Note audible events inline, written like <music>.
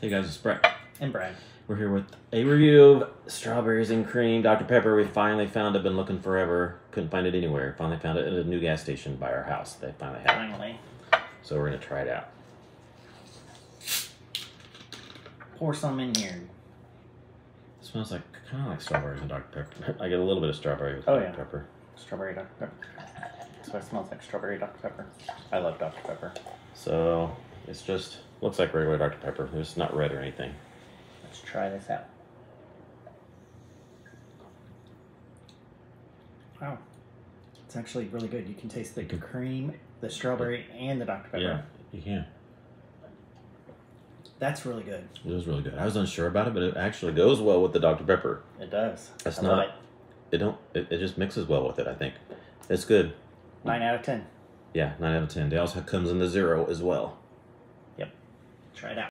Hey guys, it's Brett. And Brad. We're here with a review of strawberries and cream Dr. Pepper. We finally found it. Been looking forever. Couldn't find it anywhere. Finally found it at a new gas station by our house. They finally have it. Finally. So we're gonna try it out. Pour some in here. It smells like kind of like strawberries and Dr. Pepper. <laughs> I get a little bit of strawberry with Oh, Dr. yeah. Pepper. Strawberry Dr. Pepper. That's what it smells like. Strawberry Dr. Pepper. I love Dr. Pepper. So it's just looks like regular Dr. Pepper. It's not red or anything. Let's try this out. Wow. It's actually really good. You can taste the cream, the strawberry, and the Dr. Pepper. Yeah, you can. That's really good. It was really good. I was unsure about it, but it actually goes well with the Dr. Pepper. It does. It's I love not- it. It don't. It, it just mixes well with it. I think it's good. Nine out of ten. Yeah, nine out of ten. They also comes in the zero as well. Try it out.